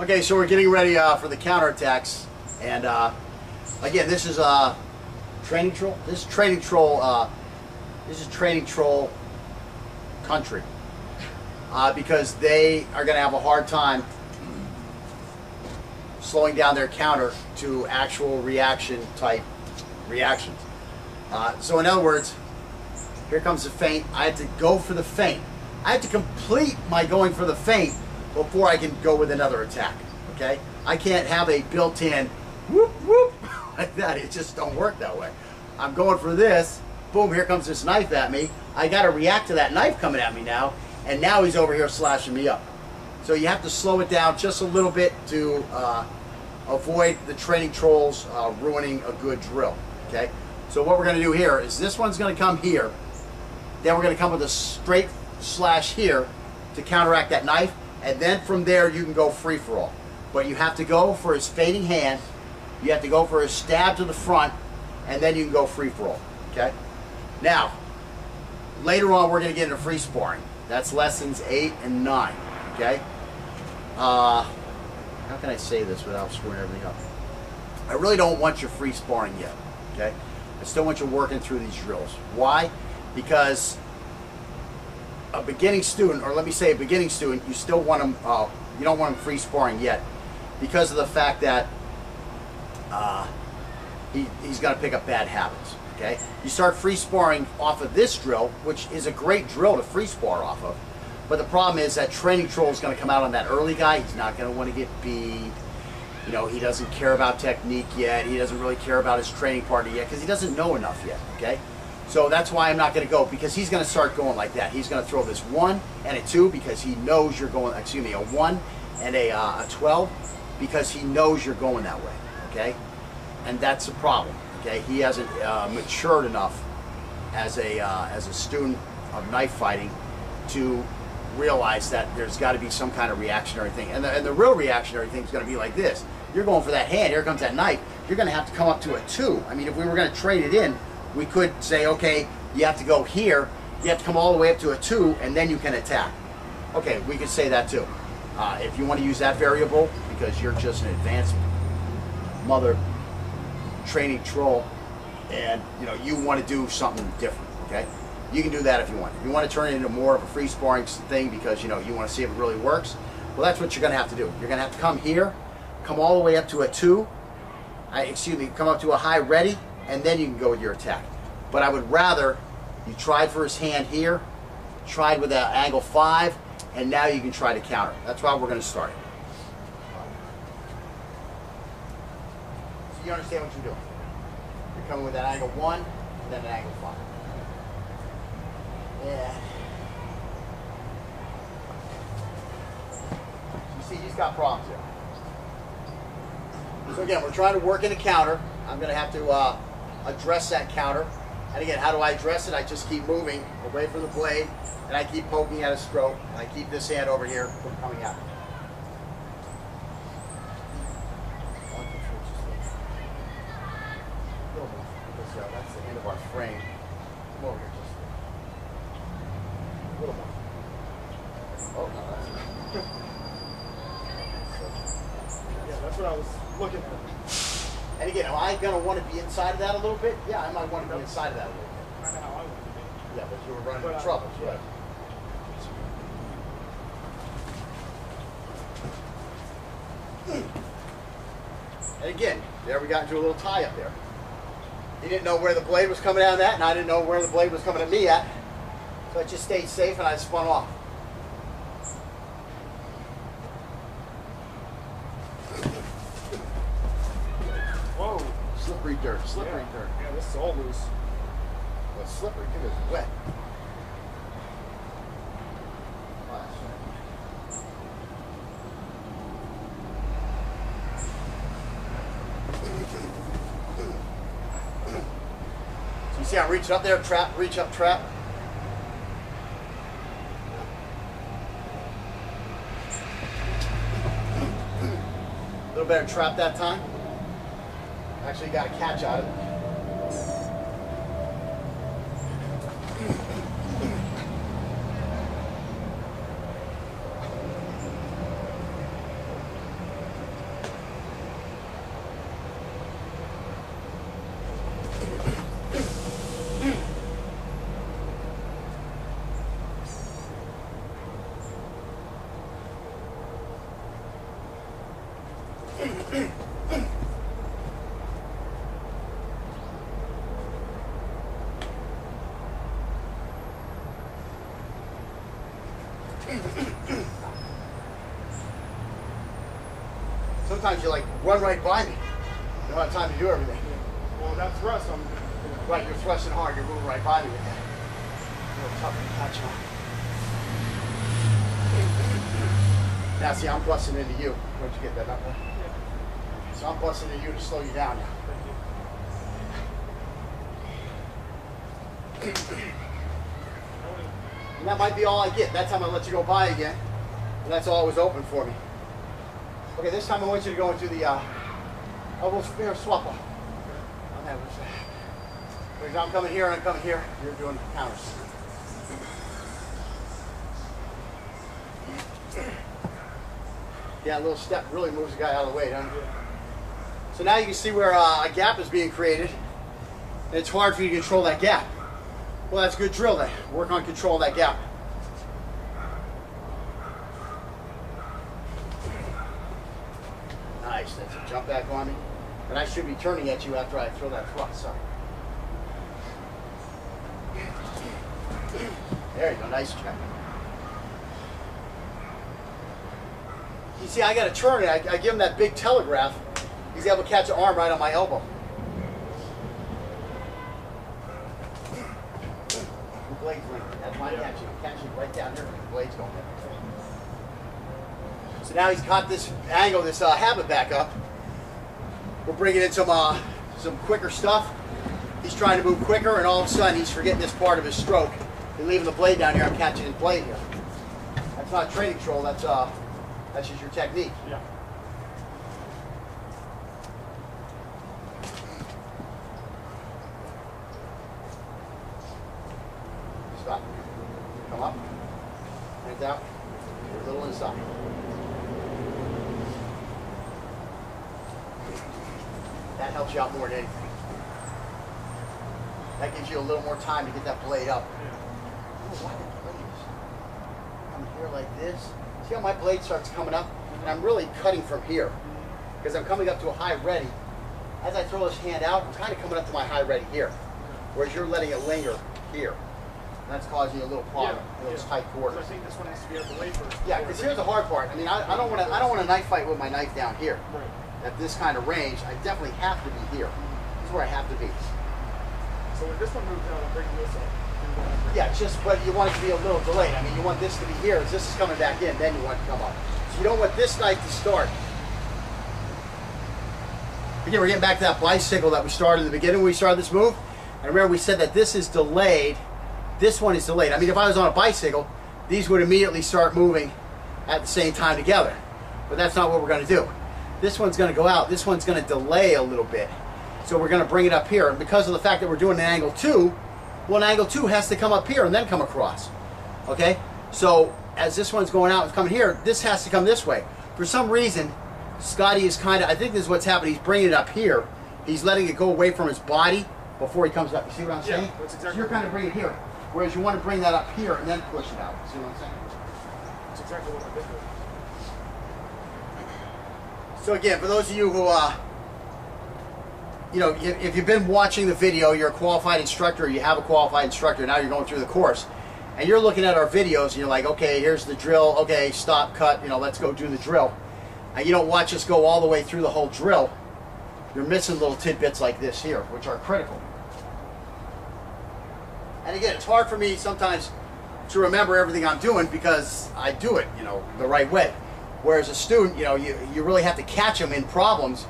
Okay, so we're getting ready uh, for the counterattacks, and uh, again, this is uh, training troll. This is training troll. Uh, this is training troll country uh, because they are going to have a hard time slowing down their counter to actual reaction type reactions. Uh, so in other words, here comes the feint. I had to go for the feint. I had to complete my going for the feint before I can go with another attack. Okay? I can't have a built-in whoop whoop like that. It just don't work that way. I'm going for this. Boom, here comes this knife at me. I got to react to that knife coming at me now. And now he's over here slashing me up. So you have to slow it down just a little bit to uh, avoid the training trolls uh, ruining a good drill. Okay? So what we're going to do here is this one's going to come here. Then we're going to come with a straight slash here to counteract that knife. And then from there you can go free for all. But you have to go for his fading hand. You have to go for his stab to the front. And then you can go free for all. Okay? Now, later on we're going to get into free sparring. That's lessons 8 and 9. Okay? Uh, how can I say this without screwing everything up? I really don't want your free sparring yet. Okay? I still want you working through these drills. Why? Because a beginning student, or let me say a beginning student, you still want them, uh, you don't want them free sparring yet because of the fact that uh, he, he's going to pick up bad habits. Okay, you start free sparring off of this drill, which is a great drill to free spar off of. But the problem is that training troll is going to come out on that early guy. He's not going to want to get beat. You know, he doesn't care about technique yet. He doesn't really care about his training partner yet because he doesn't know enough yet. Okay, so that's why I'm not going to go because he's going to start going like that. He's going to throw this one and a two because he knows you're going. Excuse me, a one and a, uh, a 12 because he knows you're going that way. Okay, and that's a problem. Okay, he hasn't uh, matured enough as a uh, as a student of knife fighting to realize that there's got to be some kind of reactionary thing, and the, and the real reactionary thing is going to be like this: you're going for that hand, here comes that knife. You're going to have to come up to a two. I mean, if we were going to trade it in, we could say, okay, you have to go here, you have to come all the way up to a two, and then you can attack. Okay, we could say that too. Uh, if you want to use that variable because you're just an advanced mother training troll and you know you want to do something different okay you can do that if you want if you want to turn it into more of a free sparring thing because you know you want to see if it really works well that's what you're going to have to do you're going to have to come here come all the way up to a two I, excuse me come up to a high ready and then you can go with your attack but I would rather you tried for his hand here tried with that angle five and now you can try to counter that's why we're going to start So you understand what you're doing. You're coming with that angle one, and then an angle five. Yeah. You see, he's got problems here. So again, we're trying to work in a counter. I'm going to have to uh, address that counter. And again, how do I address it? I just keep moving away from the blade, and I keep poking at his throat, and I keep this hand over here from coming out. that's the end of our frame. Come over here just a little more. Oh, no, that's so, Yeah, that's what I was looking for. And again, am I going to want to be inside of that a little bit? Yeah, I might want to be inside of that a little bit. Kind of how I wanted to be. Yeah, but you were running into uh, trouble, right? And again, there we got into a little tie up there. He didn't know where the blade was coming out that, and I didn't know where the blade was coming at me at. So I just stayed safe and I spun off. Whoa. Slippery dirt, slippery yeah. dirt. All loose. It's slippery because it's wet. So you see I'm reaching up there, trap, reach up, trap. A little better trap that time. Actually got a catch out of it. Sometimes you like run right by me. You don't have time to do everything. Well, that thrust, I'm. Right, you're thrusting hard, you're moving right by me with that. A little tough to catch on. Now see, I'm busting into you. Where'd you get that up? So I'm busting into you to slow you down now. And that might be all I get. That time I let you go by again. And that's all it was open for me. Okay, this time I want you to go into the uh, elbow spear swap off. On that was, uh, because I'm coming here and I'm coming here. You're doing counters. Yeah, a little step really moves the guy out of the way, doesn't it? So now you can see where uh, a gap is being created. And it's hard for you to control that gap. Well, that's good drill then. Work on control that gap. Nice, that's a jump back on me. And I should be turning at you after I throw that thrust, sorry. There you go, nice check. You see, I got to turn it. I, I give him that big telegraph. He's able to catch an arm right on my elbow. The blade's ringing. That's my catch. I'm catching right down here. The blade's going in. So now he's caught this angle, this uh, habit back up. We're bringing in some uh, some quicker stuff. He's trying to move quicker, and all of a sudden he's forgetting this part of his stroke. He's leaving the blade down here. I'm catching his blade here. That's not training control. That's uh, that's just your technique. Yeah. Stop. Come up. Hands out. You're a little inside. That helps you out more than anything. That gives you a little more time to get that blade up. Oh, why the blades? I'm here like this. See how my blade starts coming up? And I'm really cutting from here. Because I'm coming up to a high ready. As I throw this hand out, I'm kind of coming up to my high ready here. Whereas you're letting it linger here. And that's causing you a little problem, those tight So quarters. I think this one has to be at the way first. Yeah, because here's the hard part. I mean, I, I don't want to. I don't want to knife fight with my knife down here. Right. At this kind of range, I definitely have to be here. This is where I have to be. So when this one moves out, I'm bringing this up. and then I'm bringing- Yeah, just but you want it to be a little delayed. I mean, you want this to be here as this is coming back in, then you want it to come up. So you don't want this knife to start. Again, we're getting back to that bicycle that we started in the beginning when we started this move. And remember, we said that this is delayed. This one is delayed. I mean, if I was on a bicycle, these would immediately start moving at the same time together. But that's not what we're going to do. This one's going to go out. This one's going to delay a little bit. So we're going to bring it up here. And because of the fact that we're doing an angle two, well, an angle two has to come up here and then come across. Okay? So as this one's going out and coming here, this has to come this way. For some reason, Scotty is kind of, I think this is what's happening. He's bringing it up here. He's letting it go away from his body before he comes up. You see what I'm Yeah, saying? that's exactly so you're kind of bringing it here. Whereas you want to bring that up here and then push it out. See what I'm saying? That's exactly what been doing. So again, for those of you who, uh, you know, if, you've been watching the video, you're a qualified instructor, you have a qualified instructor, now you're going through the course, and you're looking at our videos, and you're like, okay, here's the drill, okay, stop, cut, you know, let's go do the drill. And you don't watch us go all the way through the whole drill, you're missing little tidbits like this here, which are critical. And again, it's hard for me sometimes to remember everything I'm doing because I do it, you know, the right way. Whereas a student, you know, you, you really have to catch him in problems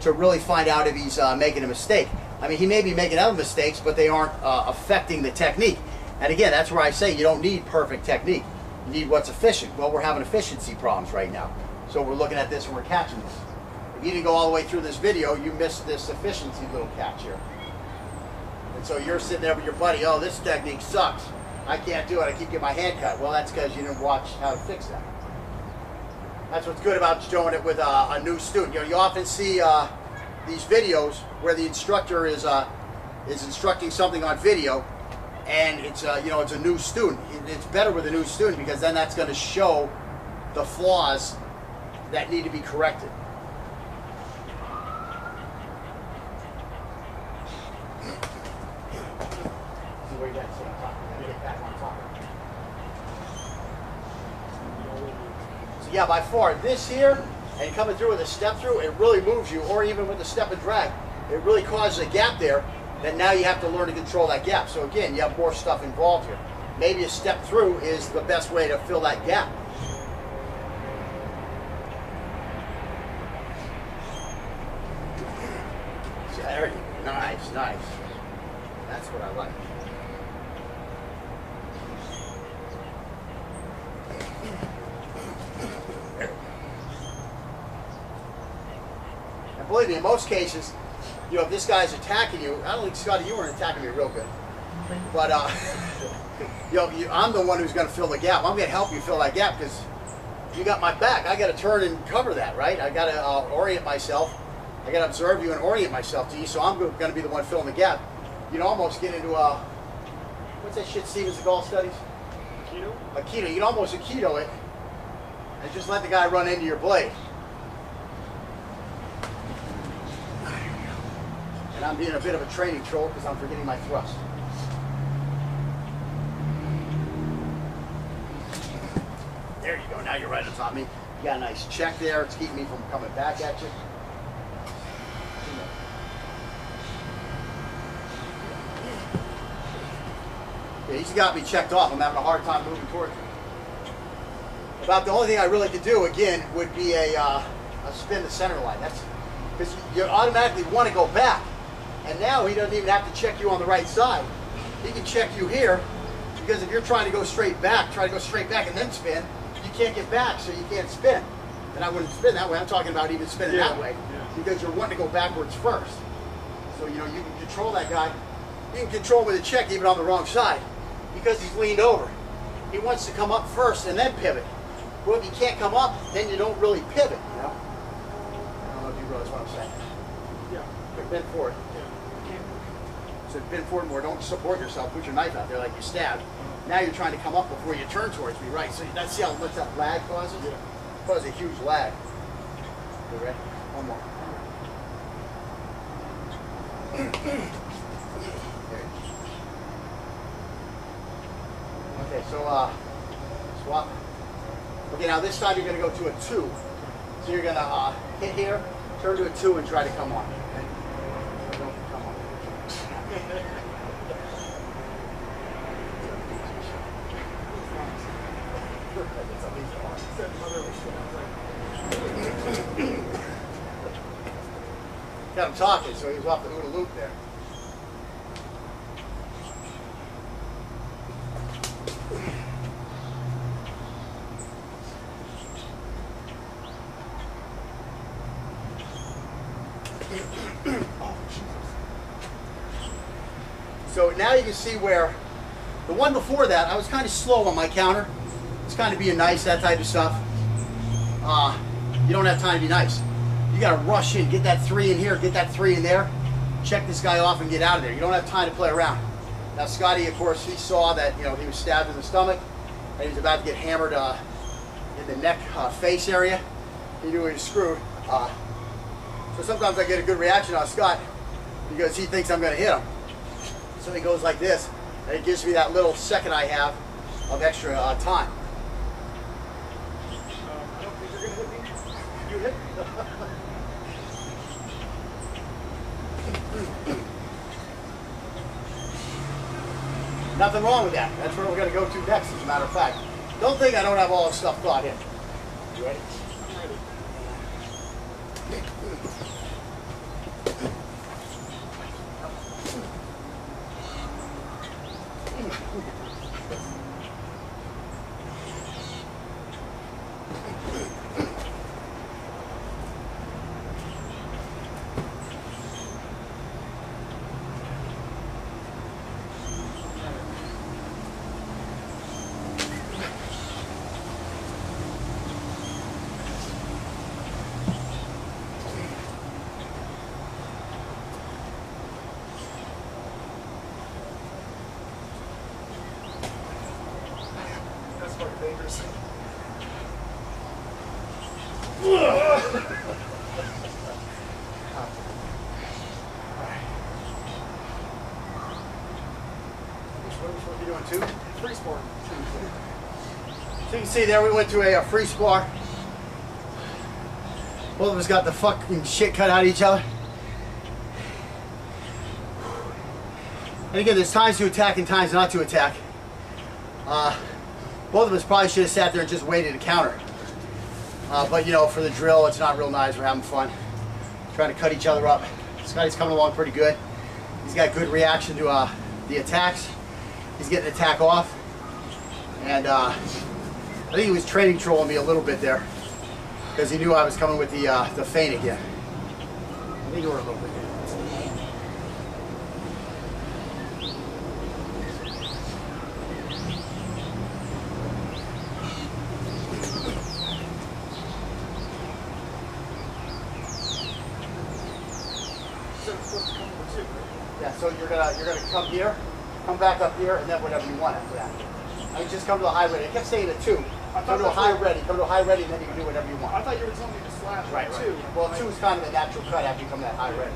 to really find out if he's uh, making a mistake. I mean, he may be making other mistakes, but they aren't uh, affecting the technique. And again, that's where I say you don't need perfect technique. You need what's efficient. Well, we're having efficiency problems right now. So we're looking at this and we're catching this. If you didn't go all the way through this video, you missed this efficiency little catch here. And so you're sitting there with your buddy, oh, this technique sucks. I can't do it. I keep getting my hand cut. Well, that's because you didn't watch how to fix that. That's what's good about doing it with a, a new student. You know, you often see uh, these videos where the instructor is uh, is instructing something on video, and it's uh, you know it's a new student. It's better with a new student because then that's going to show the flaws that need to be corrected. where you got to sit on top. You gotta get back on top. Yeah, by far, this here, and coming through with a step through, it really moves you, or even with the step and drag, it really causes a gap there that now you have to learn to control that gap. So again, you have more stuff involved here. Maybe a step through is the best way to fill that gap. There. Nice, nice. That's what I like. In most cases, you know, if this guy's attacking you, I don't think Scotty, you weren't attacking me real good. But uh, you know, you, I'm the one who's going to fill the gap. I'm going to help you fill that gap because you got my back. I got to turn and cover that, right? I got to uh, orient myself. I got to observe you and orient myself to you. So I'm going to be the one filling the gap. You know, almost get into a what's that shit Steven Seagal studies? Keto? Aikido. You'd almost aikido it and just let the guy run into your blade. And I'm being a bit of a training troll because I'm forgetting my thrust. There you go. Now you're right on top of me. You got a nice check there. It's keeping me from coming back at you. Yeah, he's got me checked off. I'm having a hard time moving towards him. About the only thing I really could do again would be a, uh, a spin the center line. That's because you automatically want to go back, and now he doesn't even have to check you on the right side. He can check you here because if you're trying to go straight back, try to go straight back and then spin, you can't get back, so you can't spin. And I wouldn't spin that way. I'm talking about even spinning Yeah, that way yeah. because you're wanting to go backwards first. So you know you can control that guy. You can control him with a check even on the wrong side because he's leaned over. He wants to come up first and then pivot. Well, if you can't come up, then you don't really pivot. You know. I don't know if you realize what I'm saying. Yeah. Quick bend forward. Yeah. So bend forward more. Don't support yourself. Put your knife out there like you stabbed. Now you're trying to come up before you turn towards me, right? So that's see how much that lag causes. Yeah. Causes a huge lag. You ready? One more. Okay, so uh, swap. Okay, now this time you're going to go to a two. So you're going to uh, hit here, turn to a two, and try to come on. Okay? Don't come on. Said mother was like, Got him talking, so he was off the OODA loop there. So now you can see where the one before that, I was kind of slow on my counter. It's kind of being nice, that type of stuff. Uh, you don't have time to be nice. You got to rush in, get that three in here, get that three in there, check this guy off and get out of there. You don't have time to play around. Now Scotty, of course, he saw that you know he was stabbed in the stomach and he was about to get hammered uh, in the neck uh, face area. He knew he was screwed. Uh, so sometimes I get a good reaction on Scott because he thinks I'm going to hit him. So he goes like this, and it gives me that little second I have of extra uh, time. um, I don't think you're gonna hit me. You hit me. Nothing wrong with that. That's where we're going to go to next, as a matter of fact. Don't think I don't have all this stuff thought in. You ready? See there we went to a, a free spar. Both of us got the fucking shit cut out of each other. And again, there's times to attack and times not to attack. Uh, both of us probably should have sat there and just waited to counter. Uh, but you know, for the drill, it's not real nice. We're having fun, trying to cut each other up. Scotty's coming along pretty good. He's got good reaction to uh, the attacks. He's getting attack off, and uh, I think he was training trolling me a little bit there because he knew I was coming with the uh, the feint again. I think you were a little bit. So it's supposed to come over two, right? Yeah, so you're gonna you're gonna come here, come back up here, and then whatever you want after that. I just come to the highway. I kept saying it two. I Come to a high ready. Come to a high ready, and then you can do whatever you want. I thought you were telling me to slash Right, right. two. Well, two is kind of the natural cut after you come to that high ready.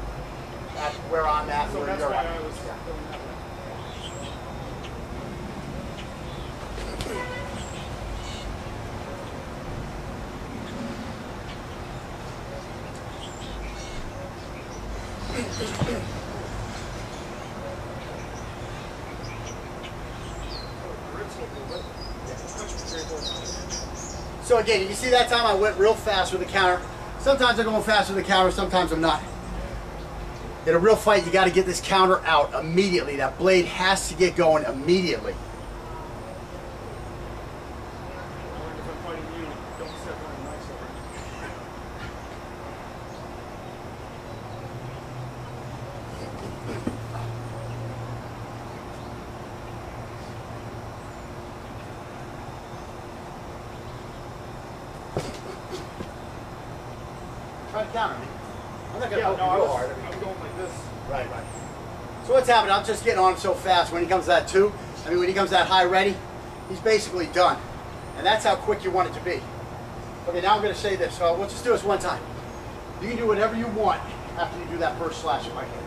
That's where I'm at, So where that's you're why at. I was Yeah. going that way. Grips will be with it. Three or four times. So again, you can see that time I went real fast with the counter. Sometimes I'm going fast with the counter, sometimes I'm not. In a real fight, you got to get this counter out immediately. That blade has to get going immediately. I learned if I'm fighting you, don't step on my sword. To counter me. I'm not going to Yeah, poke no, you I real was, hard. I mean, I'm going like this. Right, right. So what's happening? I'm just getting on him so fast. When he comes to that two, I mean, when he comes that high ready, he's basically done. And that's how quick you want it to be. Okay, now I'm going to say this. So let's just do this one time. You can do whatever you want after you do that first slash of my hand.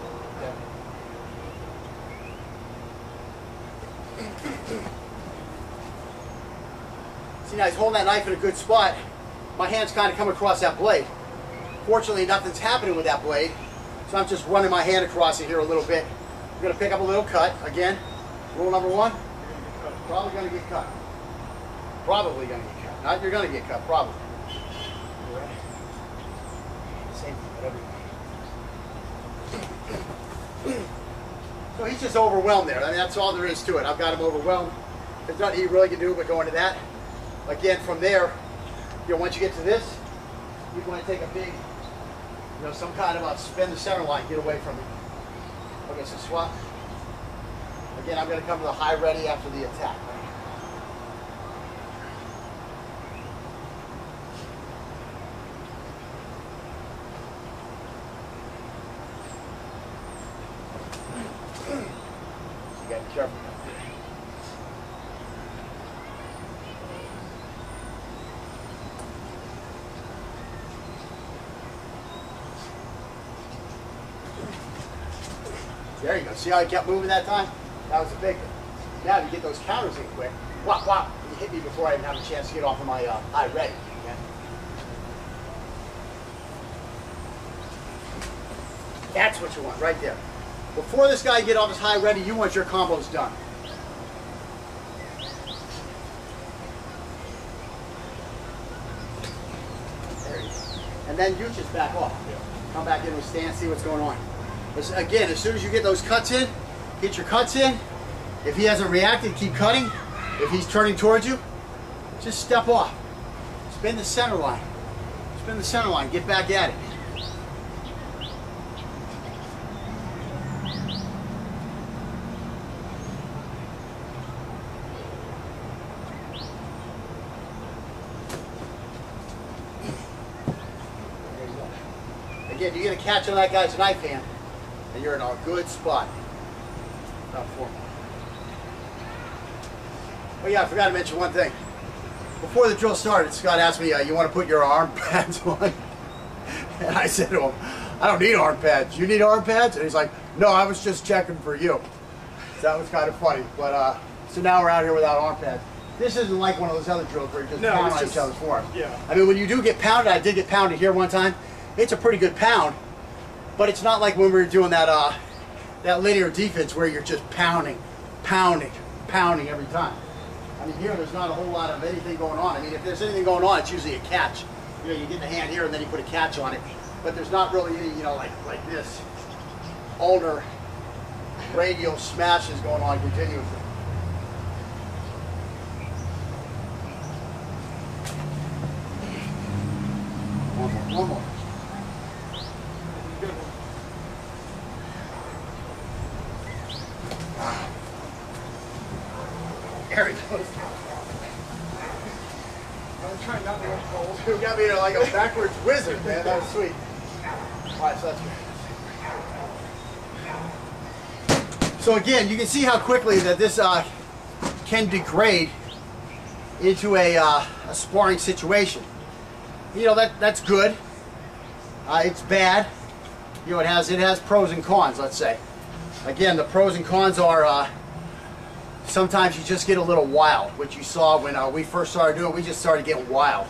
See, now he's holding that knife in a good spot. My hand's kind of come across that blade. Fortunately, nothing's happening with that blade. So I'm just running my hand across it here a little bit. I'm going to pick up a little cut. Again, rule number one, gonna probably going to get cut. Probably going to get cut. Not you're going to get cut, probably. So he's just overwhelmed there. I mean, that's all there is to it. I've got him overwhelmed. There's nothing he really can do but go into that. Again, from there, you know, once you get to this, you want to take a big, you know, some kind of a spin the center line, get away from it. Okay, so swap. Again, I'm going to come to the high ready after the attack. There you go. See how I kept moving that time? That was a big one. Now you get those counters in quick. Whop, whop. You hit me before I even have a chance to get off of my uh, high ready. Okay? That's what you want right there. Before this guy get off his high ready, you want your combos done. There you go. And then you just back off. Come back in with stance, see what's going on. Again, as soon as you get those cuts in, get your cuts in. If he hasn't reacted, keep cutting. If he's turning towards you, just step off. Spin the center line. Spin the center line. Get back at it. Again, you get a catch on that guy's knife hand, and you're in a good spot. About four. Oh yeah, I forgot to mention one thing. Before the drill started, Scott asked me, uh, "You want to put your arm pads on?" And I said to him, "I don't need arm pads. You need arm pads?" And he's like, "No, I was just checking for you." So that was kind of funny. But uh, So now we're out here without arm pads. This isn't like one of those other drills where you just No, pound on just- each other's forearms. yeah. I mean, when you do get pounded, I did get pounded here one time. It's a pretty good pound, but it's not like when we were doing that uh, that linear defense where you're just pounding, pounding, pounding every time. I mean, here there's not a whole lot of anything going on. I mean, if there's anything going on, it's usually a catch. You know, you get the hand here and then you put a catch on it, but there's not really any, you know, like like this older radial smashes going on continuously. One more, one more. Good one. There he goes. I'm trying not to get cold. You got me to like a backwards wizard, man. That was sweet. All right, so that's good. So again, you can see how quickly that this uh, can degrade into a, uh, a sparring situation. You know that that's good. Uh, it's bad. You know it has it has pros and cons. Let's say. Again, the pros and cons are uh, sometimes you just get a little wild, which you saw when uh, we first started doing. it, We just started getting wild,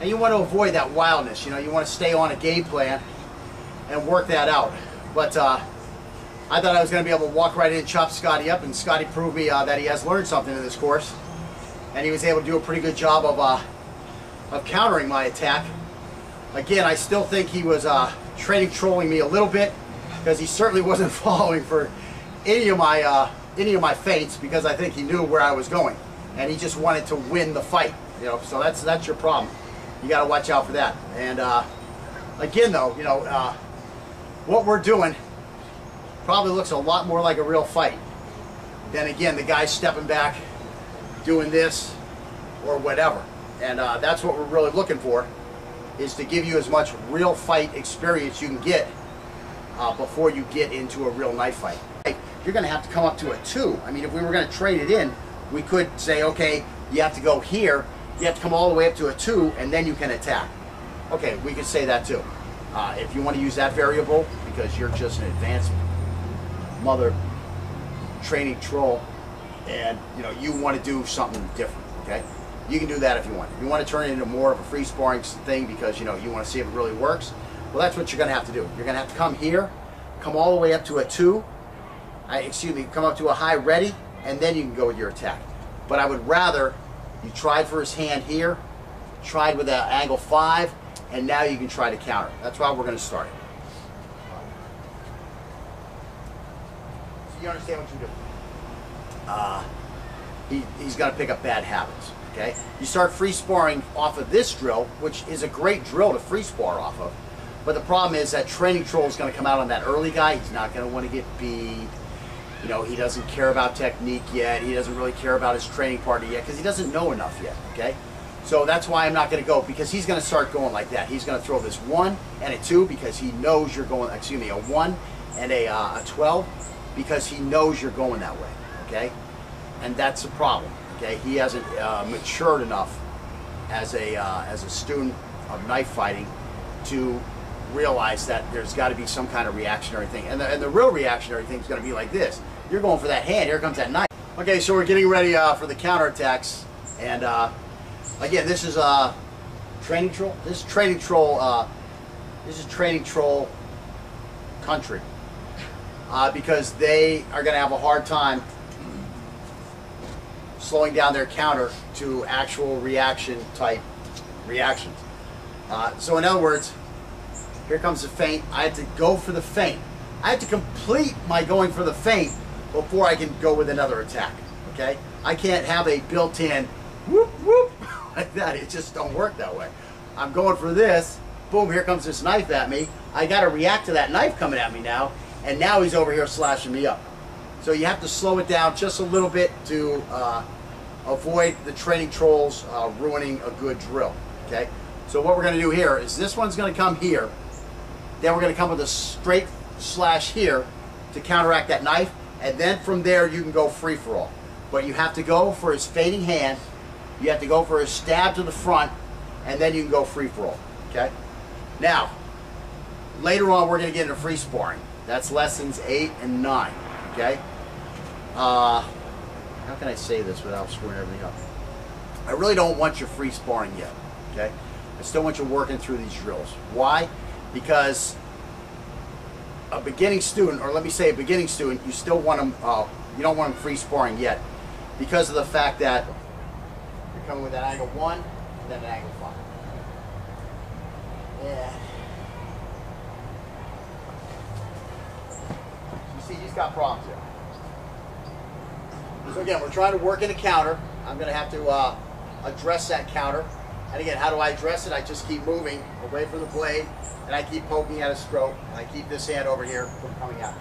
and you want to avoid that wildness. You know, you want to stay on a game plan and work that out. But uh, I thought I was going to be able to walk right in and chop Scotty up, and Scotty proved me uh, that he has learned something in this course, and he was able to do a pretty good job of uh, of countering my attack. Again, I still think he was uh, training trolling me a little bit because he certainly wasn't following for any of my uh, any of my feints because I think he knew where I was going, and he just wanted to win the fight. You know, so that's that's your problem. You got to watch out for that. And uh, again, though, you know, uh, what we're doing probably looks a lot more like a real fight than again the guy stepping back, doing this or whatever. And uh, that's what we're really looking for, is to give you as much real fight experience you can get uh, before you get into a real knife fight. You're going to have to come up to a two. I mean, if we were going to trade it in, we could say, okay, you have to go here, you have to come all the way up to a two, and then you can attack. Okay, we could say that too. Uh, if you want to use that variable, because you're just an advanced mother training troll, and you know you want to do something different, okay? You can do that if you want. If you want to turn it into more of a free sparring thing because you know you want to see if it really works, well, that's what you're going to have to do. You're going to have to come here, come all the way up to a two, I, excuse me, come up to a high ready, and then you can go with your attack. But I would rather you tried for his hand here, tried with that angle five, and now you can try to counter. That's why we're going to start it. You understand what you're doing. Uh, he, he's got to pick up bad habits. Okay, you start free sparring off of this drill, which is a great drill to free spar off of. But the problem is that training troll is going to come out on that early guy. He's not going to want to get beat. You know, he doesn't care about technique yet. He doesn't really care about his training partner yet because he doesn't know enough yet. Okay, so that's why I'm not going to go because he's going to start going like that. He's going to throw this one and a two because he knows you're going. Excuse me, a one and a, uh, a twelve because he knows you're going that way. Okay, and that's the problem. Okay, he hasn't uh, matured enough as a uh, as a student of knife fighting to realize that there's got to be some kind of reactionary thing, and the, and the real reactionary thing is going to be like this: you're going for that hand, here comes that knife. Okay, so we're getting ready uh, for the counterattacks, and uh, again, this is uh, training troll. This is training troll. Uh, this is training troll country uh, because they are going to have a hard time slowing down their counter to actual reaction type reactions. Uh, so in other words, here comes the feint. I have to go for the feint. I have to complete my going for the feint before I can go with another attack. Okay? I can't have a built-in whoop whoop like that. It just don't work that way. I'm going for this. Boom! Here comes this knife at me. I got to react to that knife coming at me now, and now he's over here slashing me up. So you have to slow it down just a little bit to uh, avoid the training trolls uh, ruining a good drill. Okay. So what we're going to do here is this one's going to come here. Then we're going to come with a straight slash here to counteract that knife. And then from there you can go free for all. But you have to go for his fading hand. You have to go for his stab to the front. And then you can go free for all. Okay. Now, later on we're going to get into free sparring. That's lessons eight and nine. Okay. Uh, how can I say this without screwing everything up? I really don't want you free sparring yet. Okay, I still want you working through these drills. Why? Because a beginning student, or let me say a beginning student, you still want them. Uh, you don't want them free sparring yet, because of the fact that you're coming with an angle one and then an angle five. Yeah. See, he's got problems here. So again, we're trying to work in a counter. I'm going to have to uh, address that counter. And again, how do I address it? I just keep moving away from the blade, and I keep poking at a stroke, and I keep this hand over here from coming out.